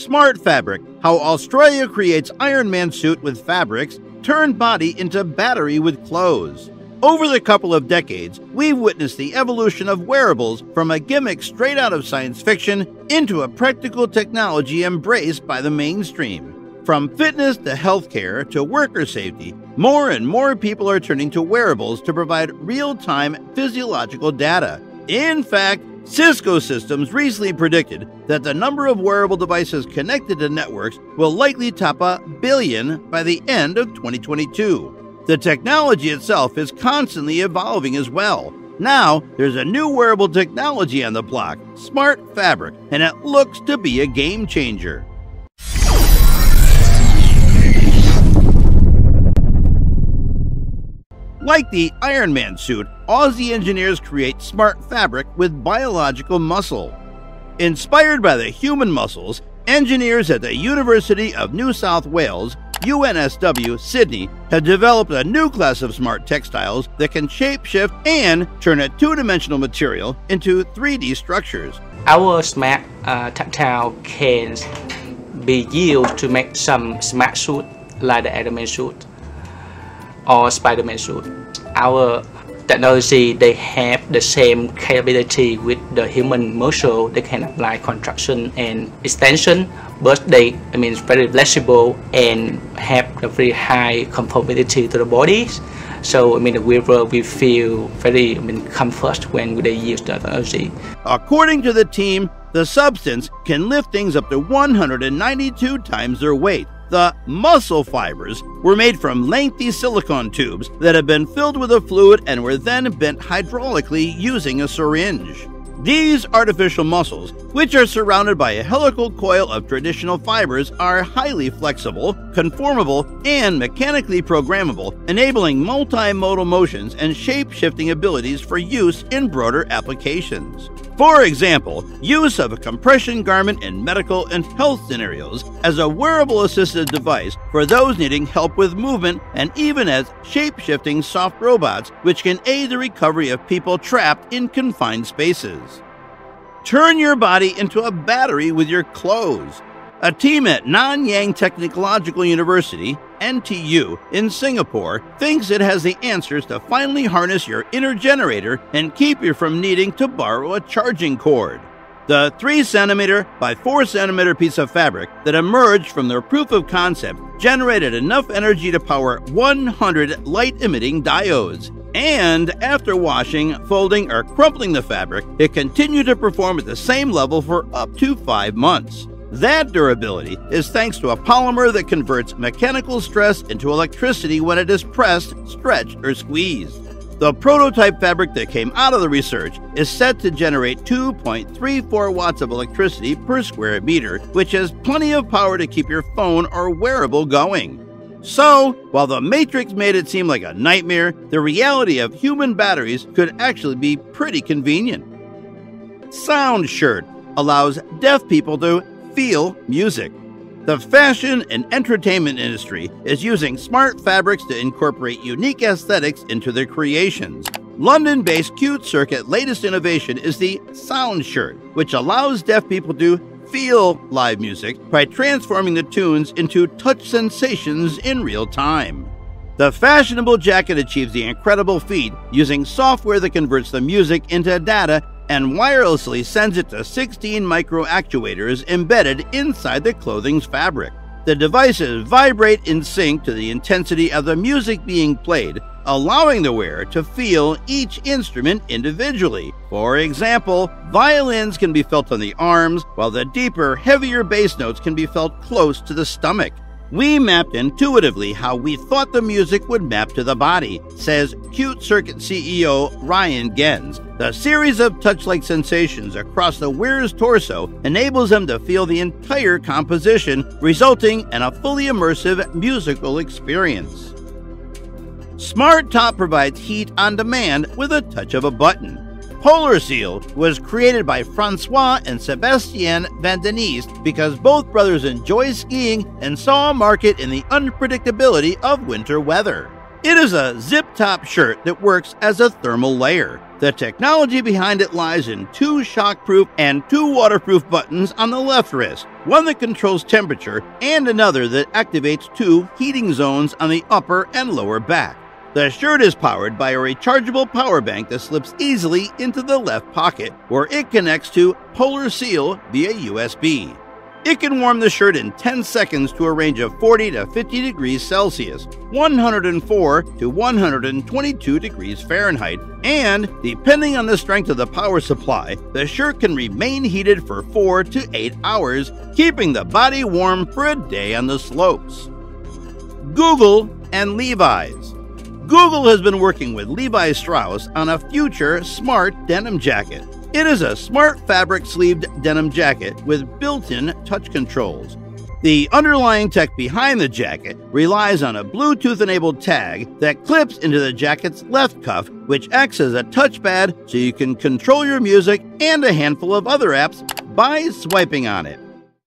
Smart Fabric How Australia Creates Iron Man Suit with Fabrics, Turn Body into Battery with Clothes. Over the couple of decades, we've witnessed the evolution of wearables from a gimmick straight out of science fiction into a practical technology embraced by the mainstream. From fitness to healthcare to worker safety, more and more people are turning to wearables to provide real time physiological data. In fact, Cisco Systems recently predicted that the number of wearable devices connected to networks will likely top a billion by the end of 2022. The technology itself is constantly evolving as well. Now, there's a new wearable technology on the block, Smart Fabric, and it looks to be a game changer. Like the Iron Man suit, Aussie engineers create smart fabric with biological muscle. Inspired by the human muscles, engineers at the University of New South Wales, UNSW Sydney, have developed a new class of smart textiles that can shapeshift and turn a two dimensional material into 3D structures. Our smart uh, textile can be used to make some smart suit like the Iron Man suit or Spider-Man suit. Our technology, they have the same capability with the human muscle. They can apply contraction and extension, but they, I mean, very flexible and have a very high conformity to the body. So, I mean, the wearer will feel very, I mean, comfort when they use the technology. According to the team, the substance can lift things up to 192 times their weight. The muscle fibers were made from lengthy silicone tubes that had been filled with a fluid and were then bent hydraulically using a syringe. These artificial muscles, which are surrounded by a helical coil of traditional fibers, are highly flexible, conformable, and mechanically programmable, enabling multimodal motions and shape shifting abilities for use in broader applications. For example, use of a compression garment in medical and health scenarios as a wearable assisted device for those needing help with movement and even as shape shifting soft robots which can aid the recovery of people trapped in confined spaces. Turn your body into a battery with your clothes. A team at Nanyang Technological University, NTU, in Singapore thinks it has the answers to finally harness your inner generator and keep you from needing to borrow a charging cord. The 3 centimeter by 4 centimeter piece of fabric that emerged from their proof of concept generated enough energy to power 100 light emitting diodes. And after washing, folding, or crumpling the fabric, it continued to perform at the same level for up to 5 months. That durability is thanks to a polymer that converts mechanical stress into electricity when it is pressed, stretched, or squeezed. The prototype fabric that came out of the research is set to generate 2.34 watts of electricity per square meter, which has plenty of power to keep your phone or wearable going. So, while the Matrix made it seem like a nightmare, the reality of human batteries could actually be pretty convenient. Sound Shirt allows deaf people to feel music. The fashion and entertainment industry is using smart fabrics to incorporate unique aesthetics into their creations. London based Cute Circuit latest innovation is the Sound Shirt, which allows deaf people to feel live music by transforming the tunes into touch sensations in real time. The fashionable jacket achieves the incredible feat using software that converts the music into data and wirelessly sends it to 16 micro actuators embedded inside the clothing's fabric. The devices vibrate in sync to the intensity of the music being played, allowing the wearer to feel each instrument individually. For example, violins can be felt on the arms, while the deeper, heavier bass notes can be felt close to the stomach. We mapped intuitively how we thought the music would map to the body, says Cute Circuit CEO Ryan Genz. The series of touch like sensations across the wearer's torso enables them to feel the entire composition, resulting in a fully immersive musical experience. Smart Top provides heat on demand with a touch of a button. Polar Seal was created by Francois and Sebastien Vandenist because both brothers enjoy skiing and saw a market in the unpredictability of winter weather. It is a zip top shirt that works as a thermal layer. The technology behind it lies in two shockproof and two waterproof buttons on the left wrist, one that controls temperature and another that activates two heating zones on the upper and lower back. The shirt is powered by a rechargeable power bank that slips easily into the left pocket, where it connects to Polar Seal via USB. It can warm the shirt in 10 seconds to a range of 40 to 50 degrees Celsius, 104 to 122 degrees Fahrenheit, and, depending on the strength of the power supply, the shirt can remain heated for 4 to 8 hours, keeping the body warm for a day on the slopes. Google and Levi's. Google has been working with Levi Strauss on a future smart denim jacket. It is a smart fabric sleeved denim jacket with built in touch controls. The underlying tech behind the jacket relies on a Bluetooth enabled tag that clips into the jacket's left cuff, which acts as a touchpad so you can control your music and a handful of other apps by swiping on it.